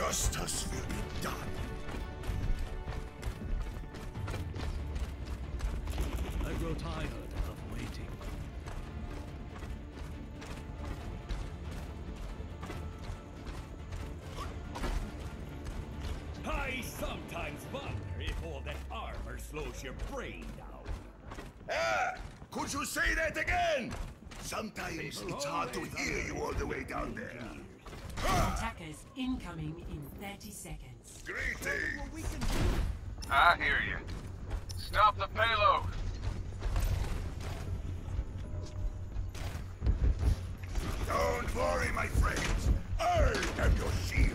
Justice will be done. I grow tired of waiting. I sometimes wonder if all that armor slows your brain down. Ah! Could you say that again? Sometimes it's hard to hear you all the way down there. Attackers incoming in 30 seconds. Greetings! I hear you. Stop the payload. Don't worry, my friends. I am your shield.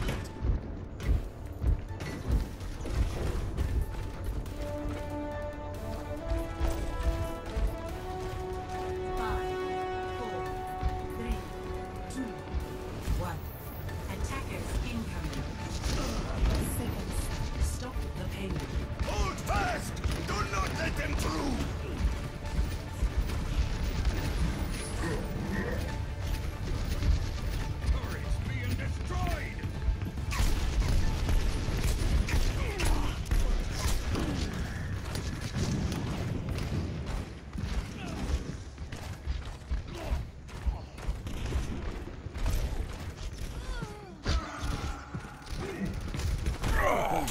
Ah!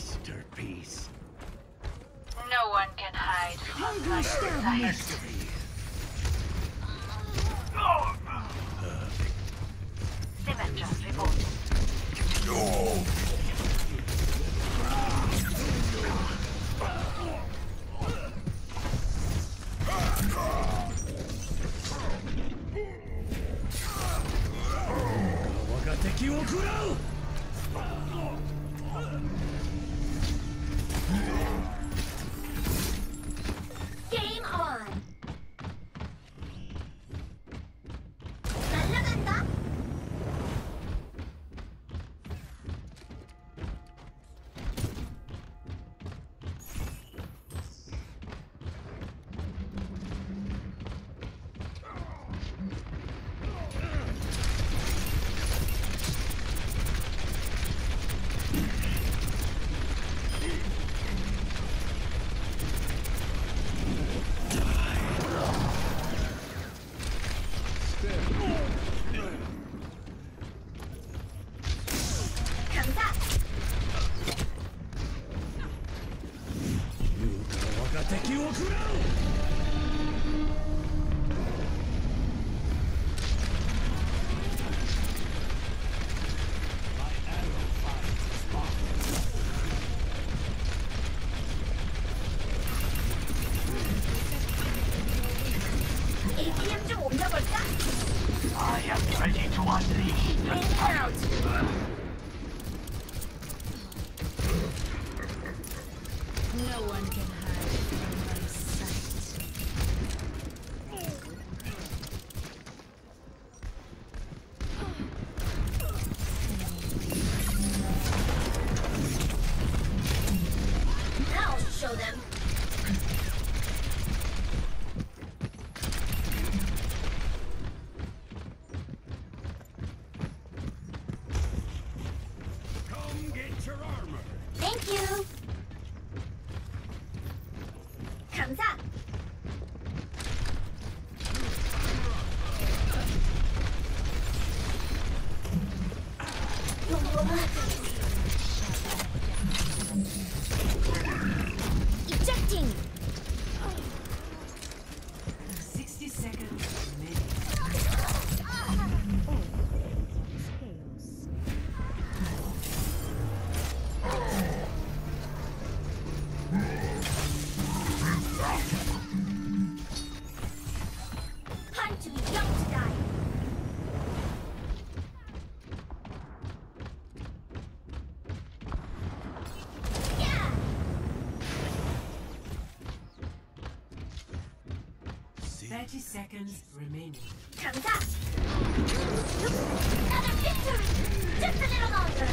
Masterpiece. No one can hide from my sight. Symmetra reporting. No! I am ready to unleash the out! No one can hide はい。30 seconds remaining. Comes up. Another victory! Just a little longer.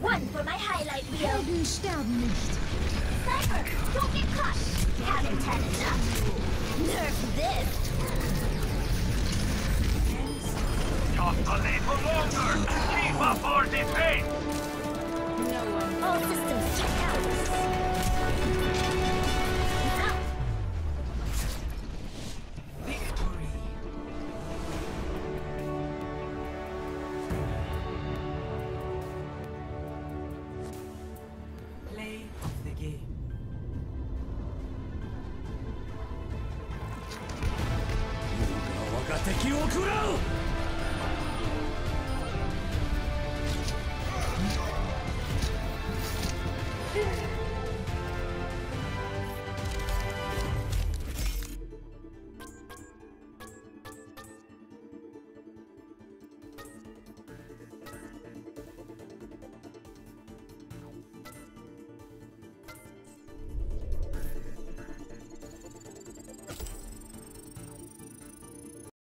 One for my highlight reel. Helden sterben nicht. Sniper, don't get caught. Haven't had enough. Nerf this. Just a little longer! Keep up our defense! No one. All systems check out. を食らう